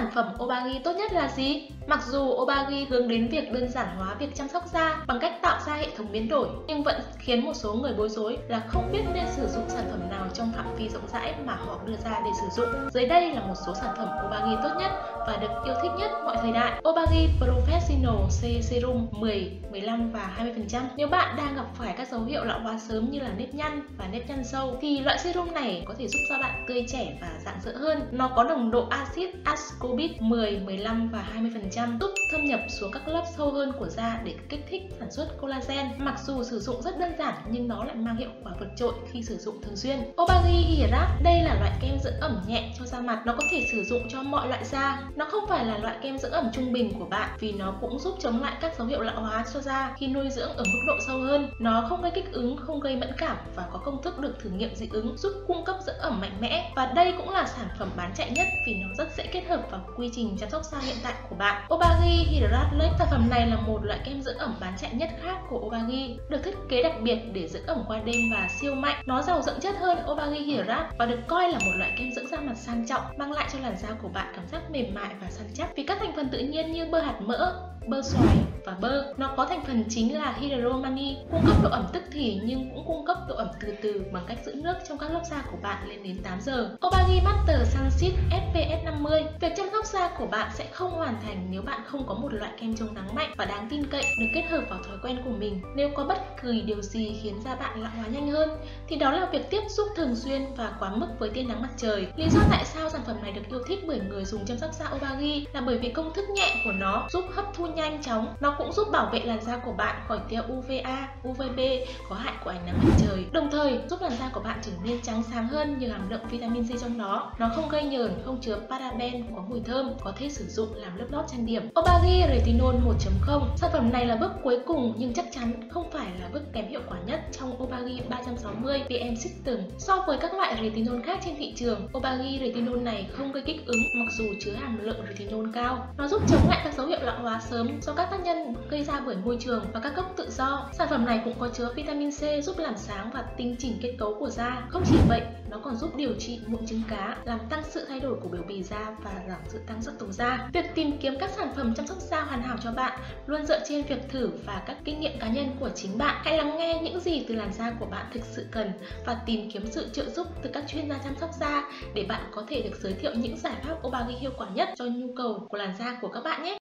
sản phẩm Obagi tốt nhất là gì? Mặc dù Obagi hướng đến việc đơn giản hóa việc chăm sóc da bằng cách tạo ra hệ thống biến đổi, nhưng vẫn khiến một số người bối rối là không biết nên sử dụng sản phẩm nào trong vi rộng rãi mà họ đưa ra để sử dụng. Dưới đây là một số sản phẩm Obagi tốt nhất và được yêu thích nhất mọi thời đại. Obagi Professional C Serum 10, 15 và 20%. Nếu bạn đang gặp phải các dấu hiệu lão hóa sớm như là nếp nhăn và nếp nhăn sâu thì loại serum này có thể giúp da bạn tươi trẻ và rạng rỡ hơn. Nó có nồng độ axit ascorbic 10, 15 và 20% giúp thâm nhập xuống các lớp sâu hơn của da để kích thích sản xuất collagen. Mặc dù sử dụng rất đơn giản nhưng nó lại mang hiệu quả vượt trội khi sử dụng thường xuyên. Obagi Hydrate đây là loại kem dưỡng ẩm nhẹ cho da mặt. Nó có thể sử dụng cho mọi loại da. Nó không phải là loại kem dưỡng ẩm trung bình của bạn vì nó cũng giúp chống lại các dấu hiệu lão hóa cho da khi nuôi dưỡng ở mức độ sâu hơn. Nó không gây kích ứng, không gây mẫn cảm và có công thức được thử nghiệm dị ứng giúp cung cấp dưỡng ẩm mạnh mẽ. Và đây cũng là sản phẩm bán chạy nhất vì nó rất dễ kết hợp vào quy trình chăm sóc da hiện tại của bạn. Obagi Hydrate Lake sản phẩm này là một loại kem dưỡng ẩm bán chạy nhất khác của Obagi, được thiết kế đặc biệt để dưỡng ẩm qua đêm và siêu mạnh. Nó giàu dưỡng chất hơn Obagi Hydrate và được coi là một loại kem dưỡng da mặt sang trọng, mang lại cho làn da của bạn cảm giác mềm mại và săn chắc. Vì các thành phần tự nhiên như bơ hạt mỡ, bơ xoài và bơ. Nó có thành phần chính là hydromani, cung cấp độ ẩm tức thì nhưng cũng cung cấp độ ẩm từ từ bằng cách giữ nước trong các lớp da của bạn lên đến 8 giờ. Obagi Master Sunsit SPF 50 Việc chăm sóc da của bạn sẽ không hoàn thành nếu bạn không có một loại kem chống nắng mạnh và đáng tin cậy được kết hợp vào thói quen của mình. Nếu có bất kỳ điều gì khiến da bạn lão hóa nhanh hơn thì đó là việc tiếp xúc thường xuyên và quá mức với tia nắng mặt trời. Lý do tại sao sản phẩm này được yêu thích bởi người dùng chăm sóc da Obagi là bởi vì công thức nhẹ của nó giúp hấp thu nhanh chóng. Nó cũng giúp bảo vệ làn da của bạn khỏi tia UVA, UVB có hại của ánh nắng mặt trời. Đồng thời giúp làn da của bạn trở nên trắng sáng hơn nhờ hàm lượng vitamin C trong đó. Nó không gây nhờn, không chứa paraben, có mùi thơm, có thể sử dụng làm lớp lót trang điểm. Obagi Retinol 1.0 Sản phẩm này là bước cuối cùng nhưng chắc chắn không phải là bước kém hiệu quả nhất trong Obagi 360 PM System. So với các loại retinol khác trên thị trường, Obagi Retinol này không gây kích ứng mặc dù chứa hàm lượng retinol cao. Nó giúp chống lại các dấu hiệu lão hóa sớm do các tác nhân gây ra bởi môi trường và các gốc tự do. Sản phẩm này cũng có chứa vitamin C giúp làm sáng và tinh chỉnh kết cấu của da. Không chỉ vậy, nó còn giúp điều trị mụn trứng cá, làm tăng sự thay đổi của biểu bì da và giảm sự tăng sắc tố da. Việc tìm kiếm các sản phẩm chăm sóc da hoàn hảo cho bạn luôn dựa trên việc thử và các kinh nghiệm cá nhân của chính bạn. Hãy lắng nghe những gì từ làn da của bạn thực sự cần và tìm kiếm sự trợ giúp từ các chuyên gia chăm sóc da để bạn có thể được giới thiệu những giải pháp Obagi hiệu quả nhất cho nhu cầu của làn da của các bạn nhé.